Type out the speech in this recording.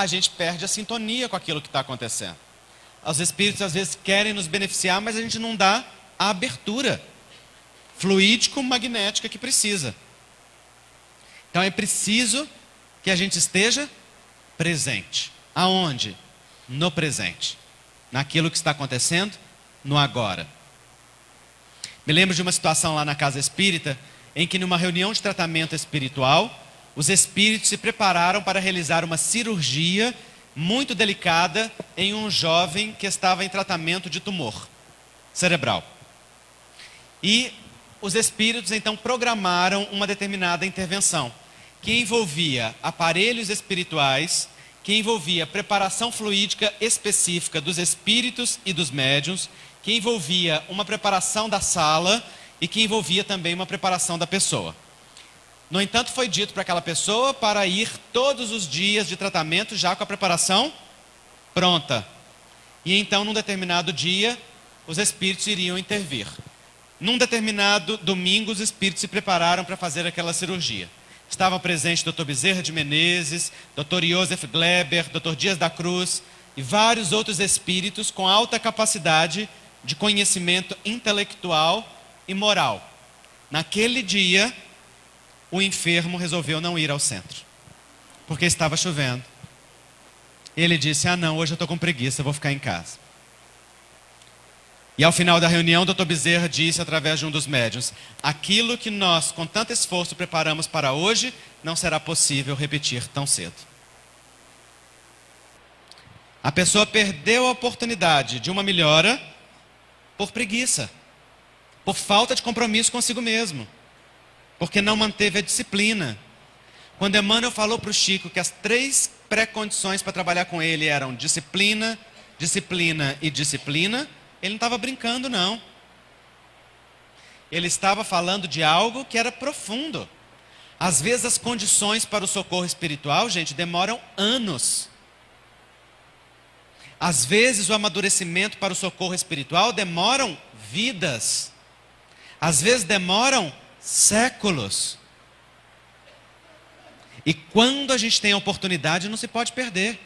a gente perde a sintonia com aquilo que está acontecendo. Os espíritos às vezes querem nos beneficiar, mas a gente não dá a abertura fluídico-magnética que precisa. Então é preciso que a gente esteja presente. Aonde? No presente. Naquilo que está acontecendo, no agora. Me lembro de uma situação lá na casa espírita, em que numa reunião de tratamento espiritual, os espíritos se prepararam para realizar uma cirurgia muito delicada em um jovem que estava em tratamento de tumor cerebral. E os espíritos então programaram uma determinada intervenção, que envolvia aparelhos espirituais, que envolvia preparação fluídica específica dos espíritos e dos médiuns, que envolvia uma preparação da sala e que envolvia também uma preparação da pessoa. No entanto, foi dito para aquela pessoa para ir todos os dias de tratamento já com a preparação pronta. E então, num determinado dia, os espíritos iriam intervir. Num determinado domingo, os espíritos se prepararam para fazer aquela cirurgia. Estavam presentes Dr. Bezerra de Menezes, Dr. Joseph Gleber, Dr. Dias da Cruz e vários outros espíritos com alta capacidade de conhecimento intelectual e moral. Naquele dia, o enfermo resolveu não ir ao centro, porque estava chovendo. Ele disse: Ah, não, hoje eu estou com preguiça, vou ficar em casa. E ao final da reunião, o doutor Bezerra disse através de um dos médiuns: Aquilo que nós, com tanto esforço, preparamos para hoje, não será possível repetir tão cedo. A pessoa perdeu a oportunidade de uma melhora por preguiça, por falta de compromisso consigo mesmo porque não manteve a disciplina. Quando Emmanuel falou para o Chico que as três pré-condições para trabalhar com ele eram disciplina, disciplina e disciplina, ele não estava brincando, não. Ele estava falando de algo que era profundo. Às vezes as condições para o socorro espiritual, gente, demoram anos. Às vezes o amadurecimento para o socorro espiritual demoram vidas. Às vezes demoram séculos. E quando a gente tem a oportunidade, não se pode perder.